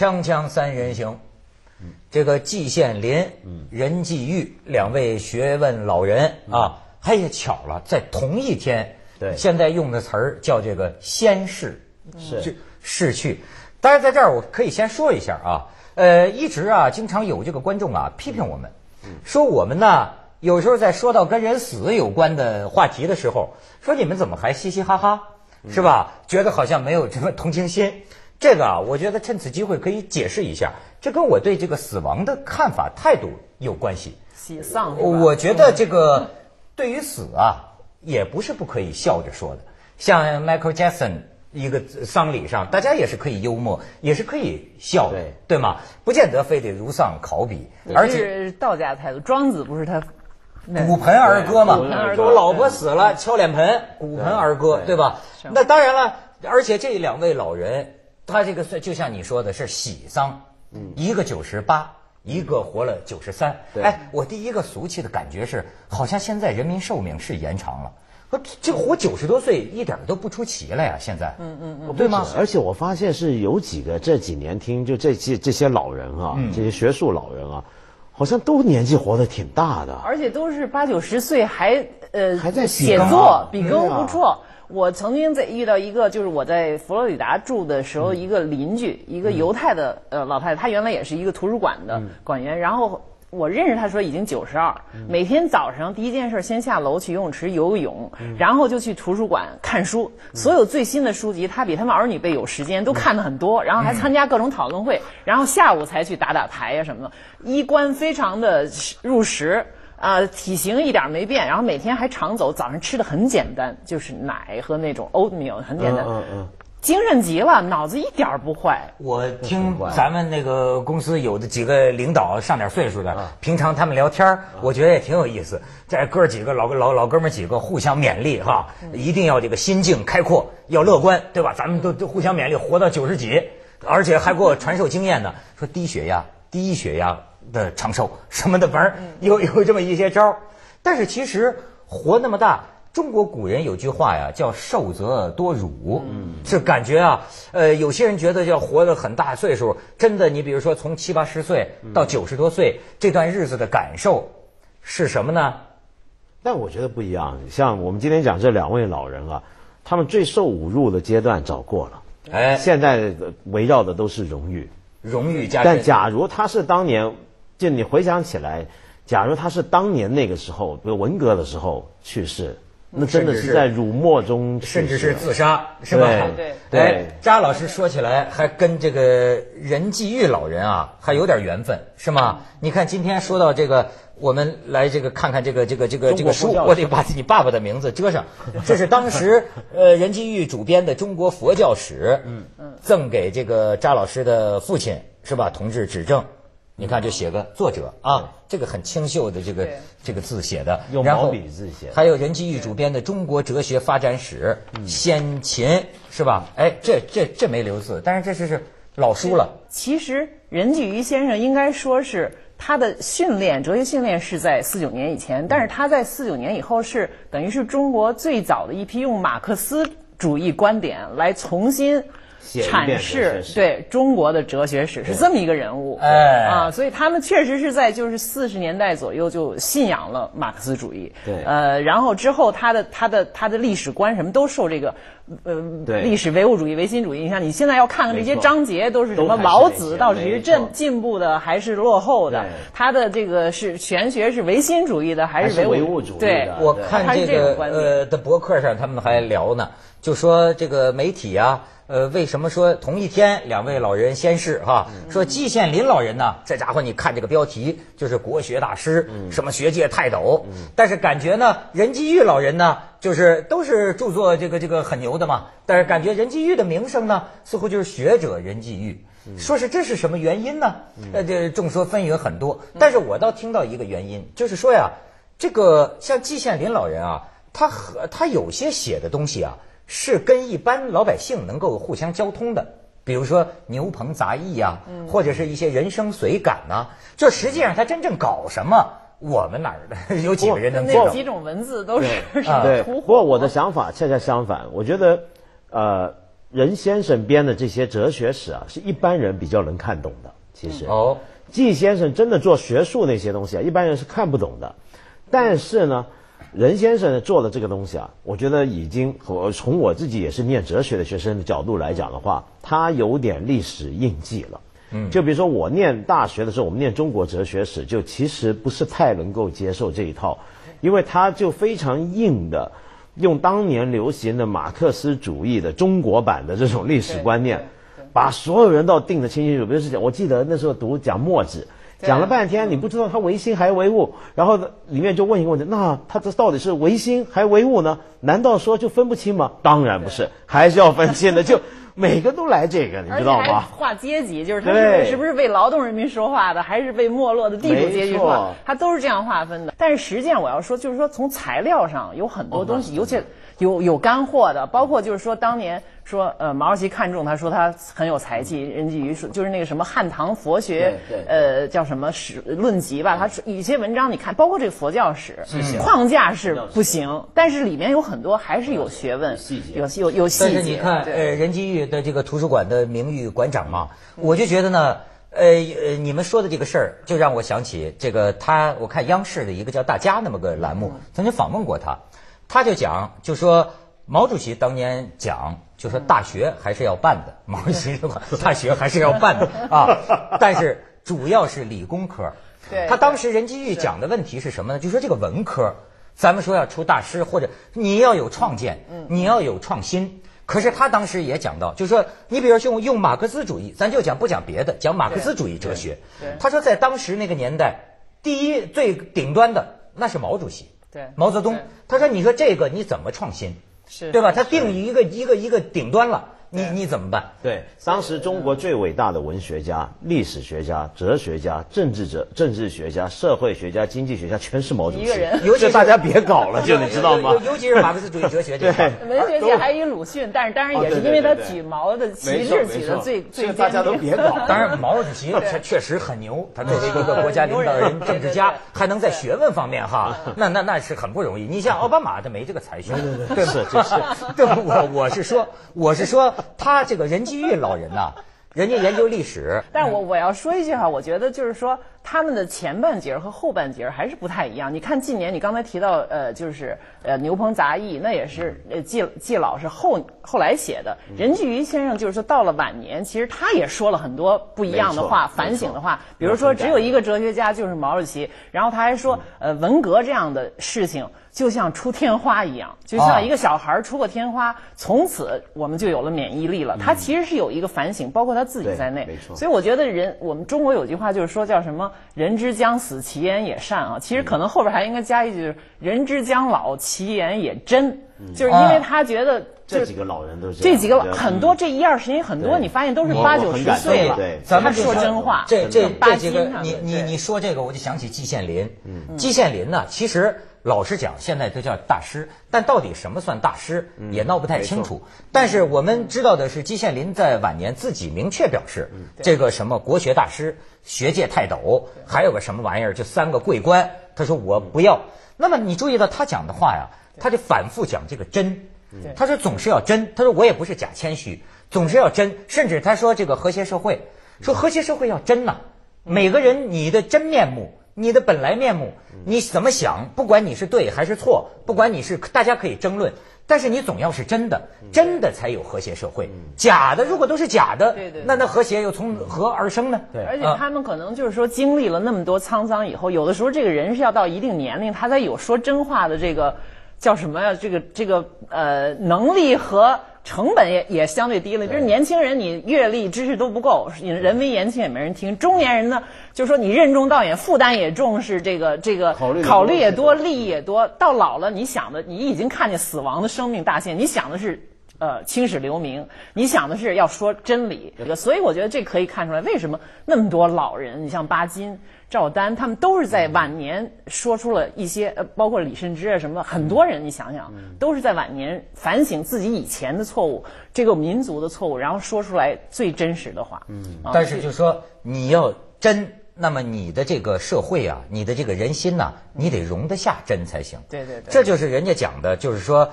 锵锵三人行，这个季羡林、任继玉两位学问老人啊，还也巧了，在同一天，对。现在用的词儿叫这个先逝，是。逝去。当然，在这儿我可以先说一下啊，呃，一直啊，经常有这个观众啊批评我们，说我们呢有时候在说到跟人死有关的话题的时候，说你们怎么还嘻嘻哈哈，是吧？觉得好像没有什么同情心。这个啊，我觉得趁此机会可以解释一下，这跟我对这个死亡的看法态度有关系。喜丧，我觉得这个对于死啊，也不是不可以笑着说的。像 Michael Jackson 一个丧礼上，大家也是可以幽默，也是可以笑的，对对吗？不见得非得如丧考妣，而且是道家态度，庄子不是他那骨盆儿歌嘛，骨盆儿歌说我老婆死了，敲脸盆，骨盆儿歌，对对吧？那当然了，而且这两位老人，他这个是就像你说的是喜丧，嗯。一个九十八。一个活了九十三，对。哎，我第一个俗气的感觉是，好像现在人民寿命是延长了，说这活九十多岁一点都不出奇了呀，现在，嗯嗯嗯，对吗？而且我发现是有几个这几年听就这些这些老人啊，嗯。这些学术老人啊，好像都年纪活得挺大的。而且都是八九十岁还呃还在写作，笔耕不辍。我曾经在遇到一个，就是我在佛罗里达住的时候，一个邻居，一个犹太的呃老太太，她原来也是一个图书馆的馆员，然后。我认识她说已经九十二，每天早上第一件事先下楼去游泳池游个泳，然后就去图书馆看书。所有最新的书籍，她比他们儿女辈有时间，都看的很多，然后还参加各种讨论会，然后下午才去打打牌呀、什么的，衣冠非常的入时。啊、体型一点没变，然后每天还常走，早上吃的很简单，就是奶和那种 oatmeal 很简单，嗯嗯精神极了，脑子一点儿不坏。我听咱们那个公司有的几个领导上点岁数的，平常他们聊天儿我觉得也挺有意思。这哥几个老老老哥们儿几个互相勉励哈，一定要这个心境开阔，要乐观，对吧？咱们都都互相勉励，活到九十几，而且还给我传授经验呢，说低血压、低血压的长寿什么的，反正有 有这么一些招儿。但是其实活那么大，中国古人有句话呀，叫“寿则多辱”，嗯，是感觉啊，呃，有些人觉得要活得很大岁数，真的，你比如说从七八十岁到九十多岁、这段日子的感受是什么呢？但我觉得不一样。像我们今天讲这两位老人啊，他们最受侮辱的阶段早过了，哎，现在围绕的都是荣誉。荣誉加但假如他是当年，就你回想起来，假如他是当年那个时候，比如文革的时候去世，那真的是是在辱没中去世甚至是自杀，是吧？对对哎，扎老师说起来还跟这个任继玉老人啊还有点缘分，是吗？你看今天说到这个，我们来这个看看这个这个这个这个书，我得把你爸爸的名字遮上。这是当时 呃任继玉主编的《中国佛教史》，嗯嗯，赠给这个扎老师的父亲是吧？同志指正。你看，就写个作者啊，这个很清秀的这个这个字写的，用毛笔字写。的还有任继玉主编的《中国哲学发展史》，先秦是吧？哎，这这这没留字，但是这是是老书了。其实任继余先生应该说是他的训练，哲学训练是在四九年以前，但是他在四九年以后是等于是中国最早的一批用马克思主义观点来重新阐释对中国的哲学史，是这么一个人物。哎。啊，所以他们确实是在就是四十年代左右就信仰了马克思主义。对。呃，然后之后他的他的他的历史观什么都受这个呃历史唯物主义、唯心主义影响。你现在要看看这些章节都是什么老子到底是没错。进进步的还是落后的？他的这个是玄学是唯心主义的还还是唯唯物主义的。对，我看他是这这个观点。呃的博客上，他们还聊呢，就说这个媒体啊，呃，为什么说同一天两位老人先逝哈？说季羡林老人呢，这家伙你看这个标题就是国学大师，什么学界泰斗，但是感觉呢，任继玉老人呢，就是都是著作这个这个很牛的嘛，但是感觉任继玉的名声呢，似乎就是学者任继玉。说是这是什么原因呢？呃，这众说纷纭很多，但是我倒听到一个原因，就是说呀，这个像季羡林老人啊，他和他有些写的东西啊，是跟一般老百姓能够互相交通的，比如说牛棚杂役呀、或者是一些人生随感呐、就实际上他真正搞什么，我们哪儿的 有几个人能知道那？几种文字都是啊对，不过我的想法恰恰相反，我觉得，呃，任先生编的这些哲学史啊，是一般人比较能看懂的。其实，哦，季先生真的做学术那些东西啊，一般人是看不懂的。但是呢，任先生做的这个东西啊，我觉得已经我从我自己也是念哲学的学生的角度来讲的话，他有点历史印记了。嗯，就比如说我念大学的时候，我们念中国哲学史，就其实不是太能够接受这一套，因为他就非常硬的用当年流行的马克思主义的中国版的这种历史观念，把所有人都定得清清楚楚。比如是讲，我记得那时候读讲墨子。讲了半天，你不知道他唯心还唯物，然后里面就问一个问题：那他这到底是唯心还唯物呢？难道说就分不清吗？当然不是，还是要分清的。就 每个都来这个，你知道吗？划阶级，就是他是是不是为劳动人民说话的，还是为没落的地主阶级说话？他都是这样划分的。但是实际上，我要说，就是说从材料上有很多东西，尤其有有干货的，包括就是说当年。说呃，毛主席看中他，说他很有才气。任继瑜说，就是那个什么汉唐佛学，呃，叫什么史论集吧。他说有些文章你看，包括这个佛教史，框架是不行，但是里面有很多还是有学问，有有有细节。但是你看，呃，任继玉的这个图书馆的名誉馆长嘛，我就觉得呢，呃呃，你们说的这个事儿，就让我想起这个他，我看央视的一个叫《大家》那么个栏目，曾经访问过他，他就讲，就说毛主席当年讲。就说大学还是要办的，毛主席说 大学还是要办的啊，但是主要是理工科。对，他当时任继玉讲的问题是什么呢？就说这个文科，咱们说要出大师或者你要有创建，你要有创新。可是他当时也讲到，就说你比如说用用马克思主义，咱就讲不讲别的，讲马克思主义哲学。他说在当时那个年代，第一最顶端的那是毛主席，对，毛泽东。他说你说这个你怎么创新？是对吧？他定一个一个一个顶端了。你你怎么办？对，当时中国最伟大的文学家、历史学家、哲学家、政治者、政治学家、社会学家、经济学家，全是毛主席。一个人，尤其大家别搞了，就你知道吗？尤其是马克思主义哲学这块。文学界还有鲁迅，但是当然也是因为他举毛的旗帜举的最最大家都别搞。当然，毛主席确确实很牛，他作为一个国家领导人、政治家，还能在学问方面哈，那那那是很不容易。你像奥巴马，他没这个才学，对是就是。对，我我是说，我是说 他这个人。任继玉老人呐，人家研究历史，但是我我要说一句哈，我觉得就是说他们的前半截和后半截还是不太一样。你看近年，你刚才提到呃，就是呃牛棚杂役，那也是呃季季老是后后来写的。任继瑜先生就是说到了晚年，其实他也说了很多不一样的话，反省的话，比如说只有一个哲学家就是毛主席，然后他还说呃文革这样的事情。就像出天花一样，就像一个小孩出过天花，从此我们就有了免疫力了。他其实是有一个反省，包括他自己在内。所以我觉得人，我们中国有句话就是说叫什么“人之将死，其言也善”啊。其实可能后边还应该加一句“人之将老，其言也真”，就是因为他觉得这几个老人都是这几个很多这一二十年很多，你发现都是八九十岁了，咱们说真话。这这这几个，你你你说这个，我就想起季羡林。季羡林呢，其实。老实讲，现在都叫大师，但到底什么算大师，也闹不太清楚。但是我们知道的是，季羡林在晚年自己明确表示，这个什么国学大师、学界泰斗，还有个什么玩意儿，就三个桂冠，他说我不要。那么你注意到他讲的话呀，他就反复讲这个真，他说总是要真，他说我也不是假谦虚，总是要真。甚至他说这个和谐社会，说和谐社会要真呐，每个人你的真面目。你的本来面目，你怎么想？不管你是对还是错，不管你是大家可以争论，但是你总要是真的，真的才有和谐社会。假的如果都是假的，那那和谐又从何而生呢？对，而且他们可能就是说经历了那么多沧桑以后，有的时候这个人是要到一定年龄，他才有说真话的这个叫什么呀？这个这个呃能力和。成本也也相对低了，比如年轻人，你阅历知识都不够，你人微言轻也没人听。中年人呢，就说你任重道远，负担也重，是这个这个考虑考虑也多，利益也多。到老了，你想的，你已经看见死亡的生命大限，你想的是。呃，青史留名，你想的是要说真理，所以我觉得这可以看出来，为什么那么多老人，你像巴金、赵丹，他们都是在晚年说出了一些，呃，包括李慎之啊什么，很多人你想想，都是在晚年反省自己以前的错误，这个民族的错误，然后说出来最真实的话。嗯，但是就说你要真，那么你的这个社会啊，你的这个人心呐，你得容得下真才行。对对对，这就是人家讲的，就是说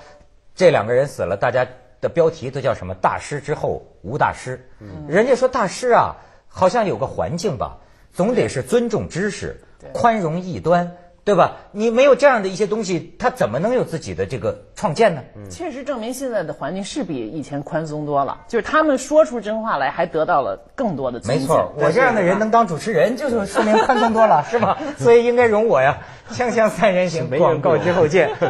这两个人死了，大家。的标题都叫什么？大师之后无大师。人家说大师啊，好像有个环境吧，总得是尊重知识，宽容异端。对吧？你没有这样的一些东西，他怎么能有自己的这个创建呢？确实证明现在的环境是比以前宽松多了，就是他们说出真话来，还得到了更多的尊敬。没错，我这样的人能当主持人，就是说明宽松多了，是吧？所以应该容我呀。锵锵三人行，广告之后见。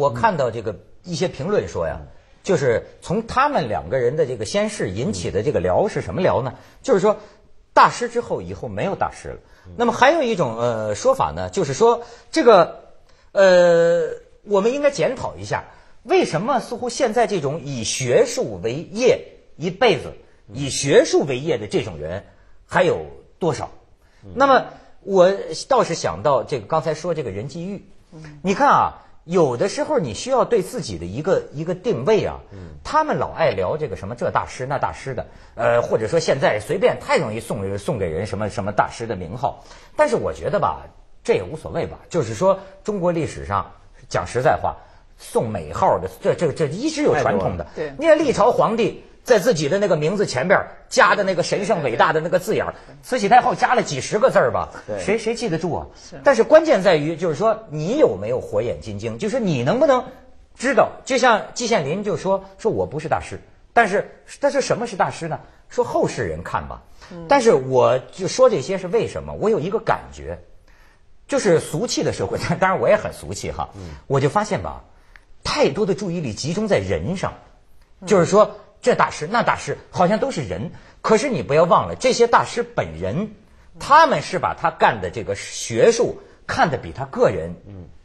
我看到这个一些评论说呀。就是从他们两个人的这个先世引起的这个聊是什么聊呢？就是说，大师之后以后没有大师了。那么还有一种呃说法呢，就是说这个呃，我们应该检讨一下，为什么似乎现在这种以学术为业一辈子以学术为业的这种人还有多少？那么我倒是想到这个刚才说这个任继玉，你看啊。有的时候你需要对自己的一个一个定位啊，他们老爱聊这个什么这大师那大师的，呃，或者说现在随便太容易送送给人什么什么大师的名号，但是我觉得吧，这也无所谓吧。就是说中国历史上讲实在话，送美号的这这这一直有传统的。对，你看历朝皇帝。在自己的那个名字前边加的那个神圣伟大的那个字眼慈禧太后加了几十个字儿吧，谁谁记得住啊？但是关键在于，就是说你有没有火眼金睛，就是你能不能知道？就像季羡林就说说我不是大师，但是但是什么是大师呢？说后世人看吧。但是我就说这些是为什么？我有一个感觉，就是俗气的社会，当然我也很俗气哈。我就发现吧，太多的注意力集中在人上，就是说。这大师那大师好像都是人，可是你不要忘了，这些大师本人，他们是把他干的这个学术看得比他个人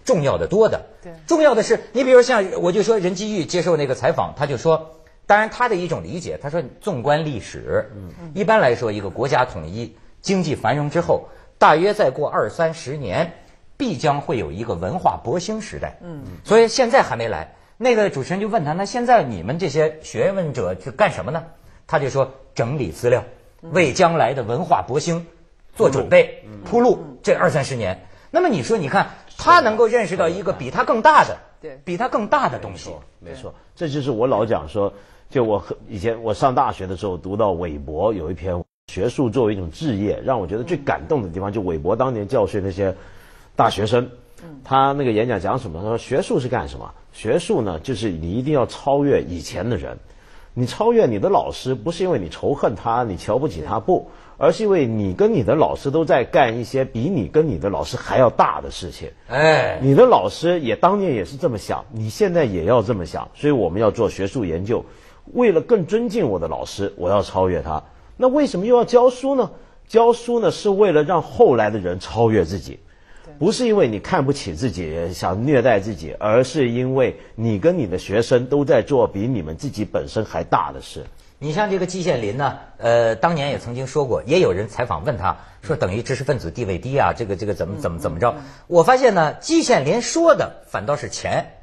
重要的多的。对，重要的是，你比如像我就说任继玉接受那个采访，他就说，当然他的一种理解，他说纵观历史，一般来说一个国家统一、经济繁荣之后，大约再过二三十年，必将会有一个文化勃兴时代。嗯，所以现在还没来。那个主持人就问他：“那现在你们这些学问者是干什么呢？”他就说：“整理资料，为将来的文化博兴做准备、铺路。这二三十年，那么你说，你看他能够认识到一个比他更大的，对，比他更大的东西。没错，这就是我老讲说，就我以前我上大学的时候读到韦伯有一篇学术作为一种置业，让我觉得最感动的地方，就韦伯当年教训那些大学生。他那个演讲讲什么？他说学术是干什么？学术呢，就是你一定要超越以前的人。你超越你的老师，不是因为你仇恨他，你瞧不起他，不，而是因为你跟你的老师都在干一些比你跟你的老师还要大的事情。哎，你的老师也当年也是这么想，你现在也要这么想。所以我们要做学术研究，为了更尊敬我的老师，我要超越他。那为什么又要教书呢？教书呢，是为了让后来的人超越自己。不是因为你看不起自己，想虐待自己，而是因为你跟你的学生都在做比你们自己本身还大的事。你像这个季羡林呢，呃，当年也曾经说过，也有人采访问他说，等于知识分子地位低啊，这个这个怎么怎么怎么着？我发现呢，季羡林说的反倒是钱。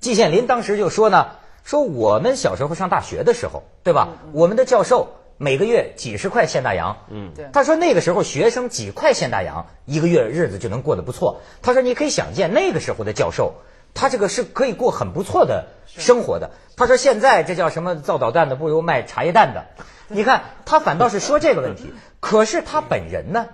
季羡林当时就说呢，说我们小时候上大学的时候，对吧？我们的教授。每个月几十块现大洋，嗯，对。他说那个时候学生几块现大洋，一个月日子就能过得不错。他说你可以想见那个时候的教授，他这个是可以过很不错的生活的。他说现在这叫什么造导弹的不如卖茶叶蛋的。你看他反倒是说这个问题，可是他本人呢，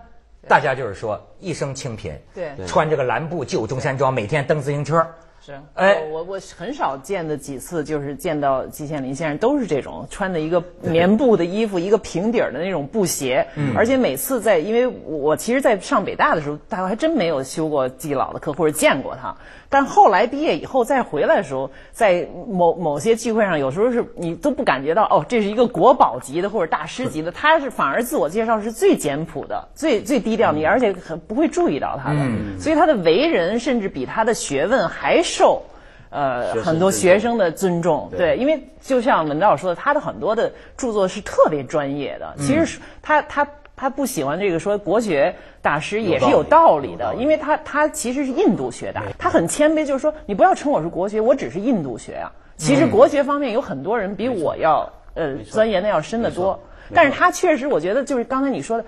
大家就是说一生清贫，对，穿这个蓝布旧中山装，每天蹬自行车。是，哎，我我很少见的几次，就是见到季羡林先生都是这种穿的一个棉布的衣服，一个平底儿的那种布鞋，而且每次在，因为我其实，在上北大的时候，大概还真没有修过季老的课或者见过他。但后来毕业以后再回来的时候，在某某些聚会上，有时候是你都不感觉到哦，这是一个国宝级的或者大师级的，他是反而自我介绍是最简朴的、最最低调，你而且很不会注意到他的，所以他的为人甚至比他的学问还受呃很多学生的尊重。对，因为就像文道说的，他的很多的著作是特别专业的，其实是他他。他不喜欢这个说国学大师也是有道理的，因为他他其实是印度学的，他很谦卑，就是说你不要称我是国学，我只是印度学啊。其实国学方面有很多人比我要呃钻研的要深得多，但是他确实我觉得就是刚才你说的，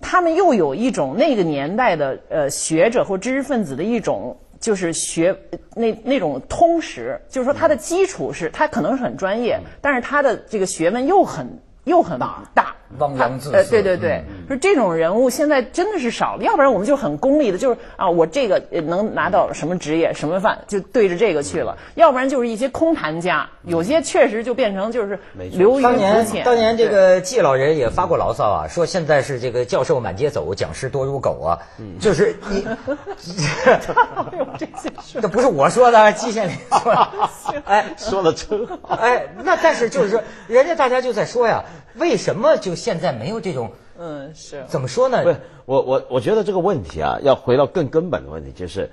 他们又有一种那个年代的呃学者或知识分子的一种。就是学那那种通识，就是说他的基础是他可能是很专业，但是他的这个学问又很又很大。汪洋恣呃，肆对对。对，说这种人物现在真的是少了，要不然我们就很功利的，就是啊，我这个呃能拿到什么职业什么饭，就对着这个去了；要不然就是一些空谈家，有些确实就变成就是流于当肤年浅。当年这个季老人也发过牢骚啊，说现在是这个教授满街走，讲师多如狗啊，就是 你，这 不是我说的，季羡林说的，哎。说的真好。哎，那但是就是说，人家大家就在说呀，为什么就现在没有这种嗯是怎么说呢？不是我我我觉得这个问题啊，要回到更根本的问题，就是，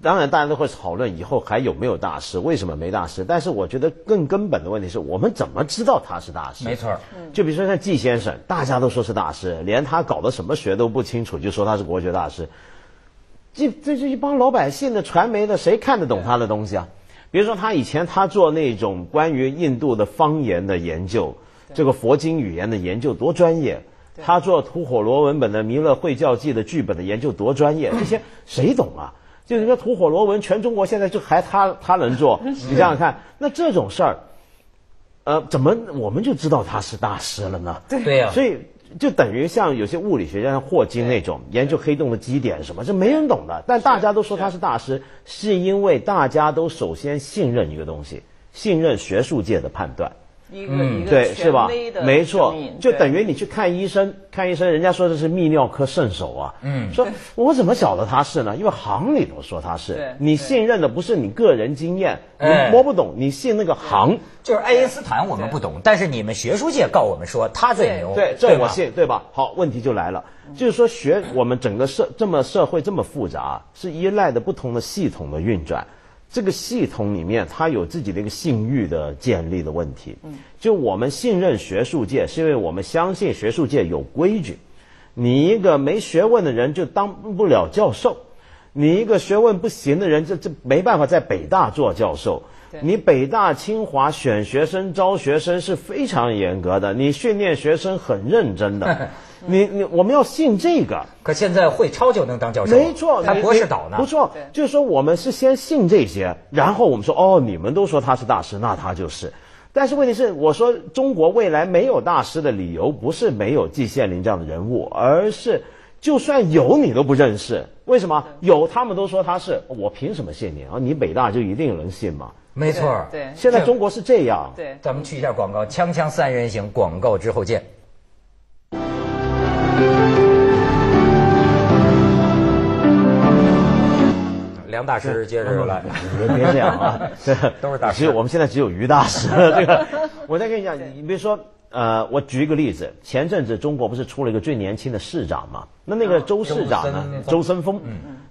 当然大家都会讨论以后还有没有大师，为什么没大师？但是我觉得更根本的问题是我们怎么知道他是大师？没错儿，就比如说像季先生，大家都说是大师，连他搞的什么学都不清楚，就说他是国学大师。这这是一帮老百姓的传媒的，谁看得懂他的东西啊？比如说他以前他做那种关于印度的方言的研究，这个佛经语言的研究多专业。他做吐火罗文本的《弥勒会教记》的剧本的研究多专业，这些谁懂啊？就人家吐火罗文，全中国现在就还他他能做，你想想看，那这种事儿，呃，怎么我们就知道他是大师了呢？对呀、所以就等于像有些物理学家像霍金那种研究黑洞的基点什么，这没人懂的。但大家都说他是大师，是因为大家都首先信任一个东西，信任学术界的判断。一个一个对，是吧？没错，就等于你去看医生，看医生，人家说的是泌尿科圣手啊。嗯，说我怎么晓得他是呢？因为行里头说他是，你信任的不是你个人经验，你哎摸不懂，你信那个行。就是爱因斯坦我们不懂，但是你们学术界告我们说他最牛，对，这我。信，对吧？好，问题就来了，就是说学我们整个社这么社会这么复杂，是依赖的不同的系统的运转。这个系统里面，它有自己的一个信誉的建立的问题。就我们信任学术界，是因为我们相信学术界有规矩。你一个没学问的人就当不了教授，你一个学问不行的人，这这没办法在北大做教授。你北大、清华选学生、招学生是非常严格的，你训练学生很认真的。你你我们要信这个，可现在会抄就能当教授，没错，还你博士导呢，不错，就是说我们是先信这些，然后我们说哦，你们都说他是大师，那他就是。但是问题是，我说中国未来没有大师的理由，不是没有季羡林这样的人物，而是就算有你都不认识。为什么有他们都说他是？我凭什么信你啊？你北大就一定有人信吗？没错。对现在中国是这样。对，咱们去一下广告，锵锵三人行，广告之后见。梁大师接着来，别别这样啊，这都是大师只有我们现在只有于大师。这个，我再跟你讲，你比如说，呃，我举一个例子，前阵子中国不是出了一个最年轻的市长嘛？那那个周市长呢，周森峰，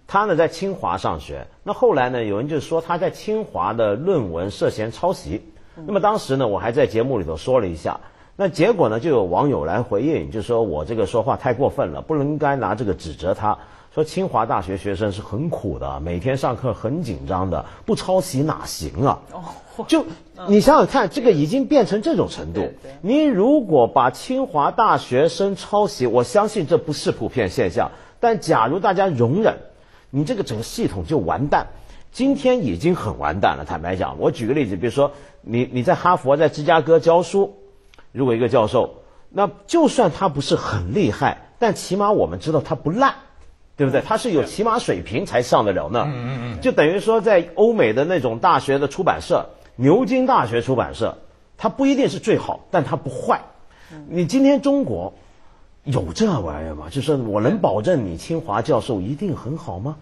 他呢在清华上学。那后来呢，有人就说他在清华的论文涉嫌抄袭。那么当时呢，我还在节目里头说了一下。那结果呢，就有网友来回应，就说我这个说话太过分了，不应该拿这个指责他。说清华大学学生是很苦的，每天上课很紧张的，不抄袭哪行啊？就你想想看，这个已经变成这种程度对对。你如果把清华大学生抄袭，我相信这不是普遍现象。但假如大家容忍，你这个整个系统就完蛋。今天已经很完蛋了。坦白讲，我举个例子，比如说你你在哈佛、在芝加哥教书，如果一个教授，那就算他不是很厉害，但起码我们知道他不烂。对不对？他是有起码水平才上得了呢。嗯嗯嗯。就等于说，在欧美的那种大学的出版社，牛津大学出版社，它不一定是最好，但它不坏。你今天中国有这玩意儿吗？就是我能保证你清华教授一定很好吗？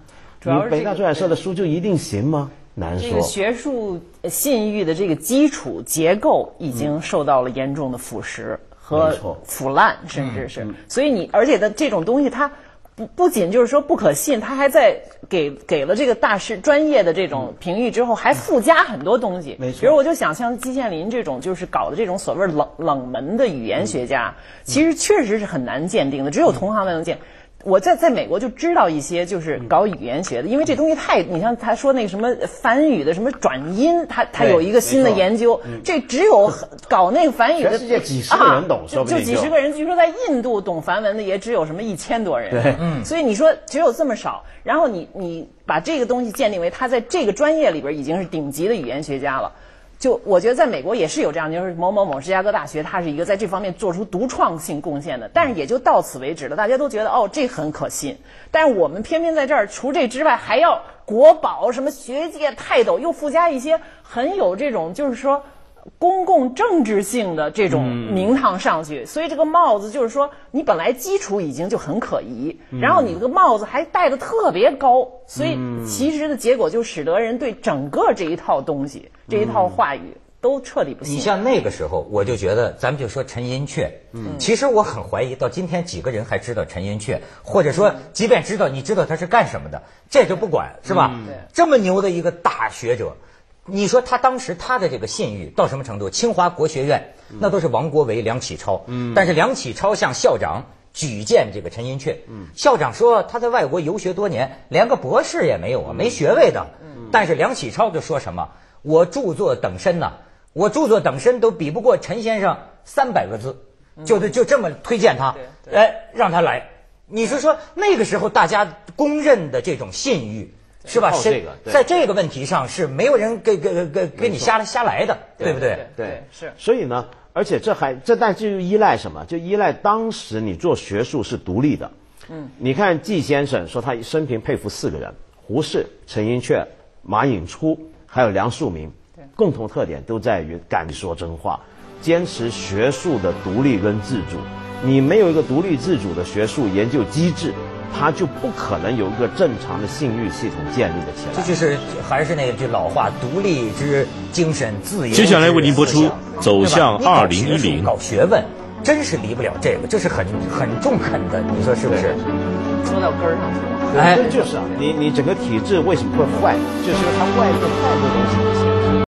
你北大出版社的书就一定行吗？难说这个。学术信誉的这个基础结构已经受到了严重的腐蚀和腐烂，甚至是，所以你而且的这种东西它。不不仅就是说不可信，它还在给给了这个大师专业的这种评语之后，还附加很多东西。没错比如我就想像季羡林这种，就是搞的这种所谓冷冷门的语言学家，其实确实是很难鉴定的，只有同行才能鉴。我在在美国就知道一些就是搞语言学的，因为这东西太，你像他说那个什么梵语的什么转音，他他有一个新的研究，这只有搞那个梵语的全世界几十个人懂啊说不定就就几十个人，据说在印度懂梵文的也只有什么一千多人，对嗯，所以你说只有这么少，然后你你把这个东西鉴定为他在这个专业里边已经是顶级的语言学家了。就我觉得在美国也是有这样，就是某某某芝加哥大学，它是一个在这方面做出独创性贡献的，但是也就到此为止了。大家都觉得哦，这很可信，但是我们偏偏在这儿，除这之外还要国宝什么学界泰斗，又附加一些很有这种就是说。公共政治性的这种名堂上去，所以这个帽子就是说，你本来基础已经就很可疑，然后你这个帽子还戴的特别高，所以其实的结果就使得人对整个这一套东西、这一套话语都彻底不行。你像那个时候，我就觉得，咱们就说陈寅恪，嗯，其实我很怀疑，到今天几个人还知道陈寅恪，或者说，即便知道，你知道他是干什么的，这就不管，是吧？对。这么牛的一个大学者，你说他当时他的这个信誉到什么程度？清华国学院那都是王国维、梁启超，嗯，但是梁启超向校长举荐这个陈寅恪，嗯，校长说他在外国游学多年，连个博士也没有啊，没学位的，嗯，但是梁启超就说什么，我著作等身呐、我著作等身都比不过陈先生三百个字，就就这么推荐他，哎，让他来。你是说那个时候大家公认的这种信誉，是吧？靠谁这个对在这个问题上是没有人给给给给你瞎瞎来的，对不对？对是。所以呢，而且这还这但这就依赖什么？就依赖当时你做学术是独立的。嗯，你看季先生说他生平佩服四个人：胡适、陈寅恪、马寅初，还有梁漱溟。共同特点都在于敢说真话，坚持学术的独立跟自主。你没有一个独立自主的学术研究机制，它就不可能有一个正常的信誉系统建立的起来。这就是还是那句老话，独立之精神，自由接下来为您播出走向对吧你搞2010学术搞学问，真是离不了这个，这是很很中肯的，你说是不是？说到根儿上去了。哎这就是啊，你你整个体制为什么会坏，就是因为它外面太多东西。